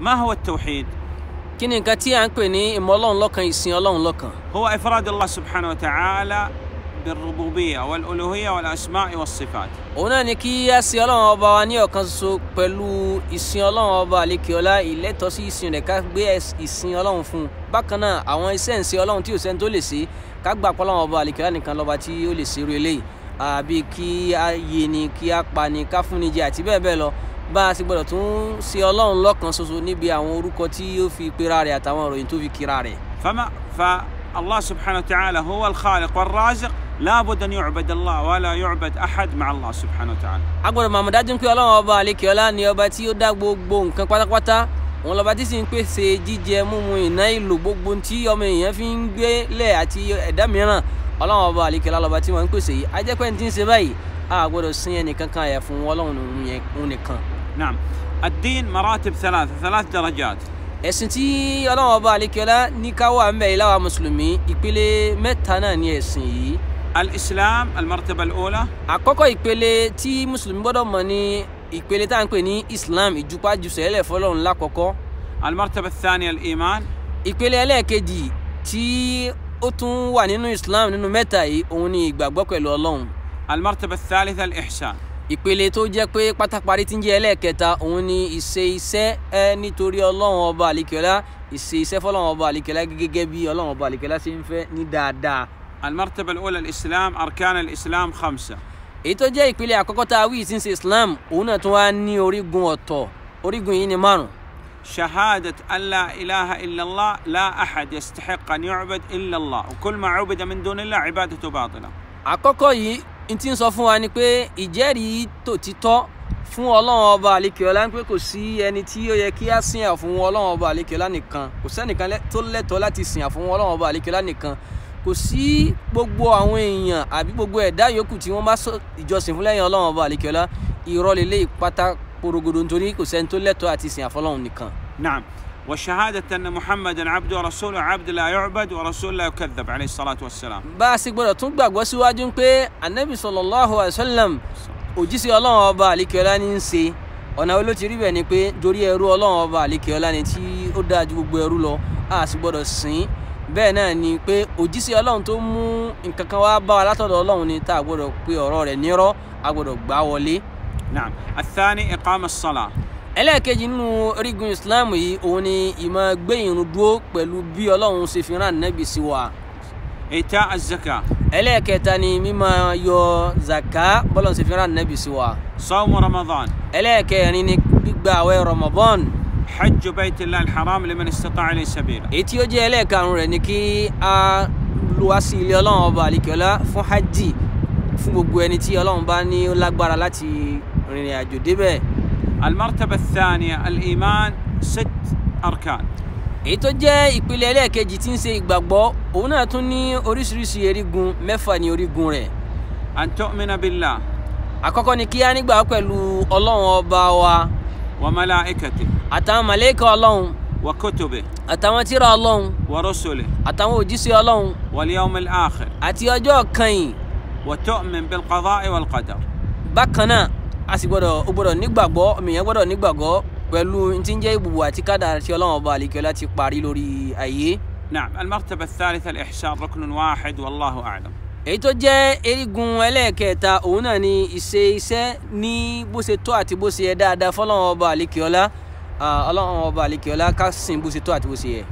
ما هو التوحيد؟ kí ni nǹkan tí à ń pè ní ìmọ̀ ọlọ́run lọ́kan ìsìn ọlọ́run lọ́kan هو إفراد الله سبحانه وتعالى بالربوبية والألوهية والأسماء والصفات òun náà ni kí a sin ọlọ́run ọba wa ní ọ̀kan ṣoṣo pẹ̀lú ìsìn ọlọ́run ọba àlekèọlá ìlẹ́tọ̀ọ́ sí ìsìn rẹ̀ ká gbé ẹs- ìsìn ọlọ́run fún un bákan náà àwọn iṣẹ́ ìsìn ọlọ́run tí ò sẹ́ni tó lè ṣe ká gbà pé ọlọ́run ọba àlekèọlá nìkan lọ́ba tí ó lè ṣerú eléyìí àbí kí a yé ni kí a pa ni ká fún ni jẹ àti bẹ́ẹ̀ bẹ́ẹ̀ lọ bá a ṣe gbọ́dọ̀ tún ṣe ọlọ́run lọ́kan ṣoṣo níbi àwọn orúkọ tí ó fi pera rẹ̀ àtàwọn ìròyìn tó fi kira rẹ̀. fama fa allah subhanahu wa ta'ala huwa al-khaliq wal-raziq láàbùdà ni yu'bad allah wala yu'bad ahad ma'a allah subhanahu wa ta'ala. a gbọ́dọ̀ màmú dájú pé ọlọ́run ọba àlekèọlá ni ọba tí ó dá gbogbo nǹkan pátápátá wọn lọba tí sì ń pèsè jíjẹ mímu ìná ìlò gbogbo tí ọmọ èèyàn fi ń gbé lẹ̀ àti ẹ̀dá mìíràn ọlọ́run ọba àlekèọlá lọba tí wọ́n ń pèsè yìí ajẹ́pẹ́ ní ti ń ṣe báyìí a gbọ́dọ̀ sin ẹnìkan kan àyàfún ọlọ́run nìkan. نعم الدين مراتب ثلاثة ثلاث درجات ẹ̀sìn tí ọlọ́run ọba àlekèọlá ní ká wà ń bẹ̀ ìlàwà mùsùlùmí ìpele mẹ́ta náà ní ẹ̀sìn yìí الإسلام المرتبة الأولى àkọ́kọ́ ìpele tí mùsùlùmí gbọ́dọ̀ mọ̀ ní ìpele tá à ń pè ní islam ìjùpájùsẹ̀ ẹlẹ̀ fọlọ́run lákọ̀ọ́kọ́ المرتبة الثانية الإيمان ìpele ẹlẹ́ẹ̀kejì tí ó tún wà nínú islam nínú mẹ́ta yìí òun ni ìgbàgbọ́ pẹ̀lú ọlọ́run المرتبة الثالثة الإحسان ìpele tó jẹ́ pé pátáparí ń jẹ́ ẹlẹ́ẹ̀kẹta òun ni ìṣe iṣẹ́ ẹ nítorí ọlọ́run ọba àlìkẹ́lá ìṣe iṣẹ́ fọlọ́run ọba àlìkẹ́lá gẹ́gẹ́ bí ọlọ́run ọba àlìkẹ́lá ṣe ń fẹ́ ní dáadáa المرتبة الأولى الإسلام أركان الإسلام خمسة èyí tó jẹ́ ìpele àkọ́kọ́ tá a wí ń ṣe islam òun náà tún wá ní orígun ọ̀tọ̀ orígun yìí ni márùn شهادة أن لا إله إلا الله لا أحد يستحق أن يعبد إلا الله وكل ما عبد من دون الله عبادته باطلة àkọ́kọ́ yìí n ti ń sọ fún wa ni pé ìjẹ́rìí tòtítọ́ fún ọlọ́run ọba àlekèọ́lá pé kò sí ẹni tí ó yẹ kí á sìn àfún ọlọ́run ọba àlekèọ́lá nìkan. Kò sẹ́nìkan tó lẹ́tọ̀ọ́ láti sìn àfún ọlọ́run ọba àlekèọ́lá nìkan. Kò sí gbogbo àwọn èèyàn àbí gbogbo ẹ̀dá yòókù tí wọ́n bá sọ ìjọsìn fún lẹ́yìn ọlọ́run ọba àlekèọ́lá ìrọ̀lẹ́lẹ́ ìpátá porogodo nítorí kò sẹ́ni tó lẹ́tọ̀ọ́ àti sìn àfọlọ́run nìkan. naam. وشهادة أن محمدا عبده ورسوله عبد لا يعبد ورسول لا يكذب عليه الصلاة والسلام bá a sì gbọ́dọ̀ tún gbàgbọ́ síwájú pé anabi sallallahu alayhi wa sallam òjíṣẹ́ ọlọ́run ọba àlekèọlá ní í ṣe ọ̀nà wo ló ti rí bẹ́ẹ̀ ni pé torí ẹrú ọlọ́run ọba àlekèọlá ni tí ó dáa ju gbogbo ẹrú lọ a sì gbọ́dọ̀ sìn bẹ́ẹ̀ náà ni pé òjíṣẹ́ ọlọ́run tó mú nǹkan kan wá bá wa látọ̀dọ̀ ọlọ́run ni tá a gbọ́dọ̀ pe ọ̀rọ̀ rẹ̀ nírọ́ a gbọ́dọ̀ gbà wọlé. نعم الثاني إقام الصلاة ẹlẹ́ẹ̀kejì nínú orígun islam yìí òun ni ìmọ̀ gbé irun dúró pẹ̀lú bí ọlọ́run ṣe fi rán nẹ́bì sí wa. ìta azaka. ẹlẹ́ẹ̀kẹta ni mímọ yọ zaka bọ́lọ̀ ṣe fi rán nẹ́bì sí wa. sọ́mu ramadan. ẹlẹ́ẹ̀kẹrin ni gbígba àwẹ̀ ramadan. hajj baytillah alharam liman istata'a ilayhi sabila. èyí tí ó jẹ́ ẹlẹ́ẹ̀karùn-ún rẹ̀ ni kí a lu wá sí ilé ọlọ́run ọba àlìkọ́lá fún hajj fún gbogbo ẹni tí ọlọ́run bá ní lágbára láti rìnrìn àjò débẹ̀. المرتبة الثانية الإيمان ست أركان èyí tó jẹ́ ìpele ẹlẹ́ẹ̀kejì tí ń ṣe ìgbàgbọ́ òun náà tún ní oríṣiríṣi erigun mẹ́fà ní orígun rẹ̀ أن تؤمن بالله àkọ́kọ́ ni kí a nígbà pẹ̀lú ọlọ́run ọba wa وملائكته àtàwọn màlẹ́kà ọlọ́run وكتبه àtàwọn tírà ọlọ́run ورسله àtàwọn òjíṣẹ́ ọlọ́run واليوم الآخر àti ọjọ́ kanyìn وتؤمن بالقضاء والقدر bákan náà a sì gbọ́dọ̀ ó gbọ́dọ̀ nígbàgbọ́ ènìyàn gbọ́dọ̀ nígbàgbọ́ pẹ̀lú tí ń jẹ́ ìbùbù àti kádàrá tí ọlọ́run ọba àlekèọlá ti parí lórí ayé نعم المرتبة الثالثة الإحسان ركن واحد والله أعلم èyí tó jẹ́ erigun ẹlẹ́ẹ̀kẹta òun náà ni ìṣe iṣẹ́ ní bó ṣe tó àti bó ṣe yẹ dáadáa fọlọ́run ọba àlekèọlá ọlọ́run ọba àlekèọlá ká sìn bó ṣe tó àti bó ṣe yẹ.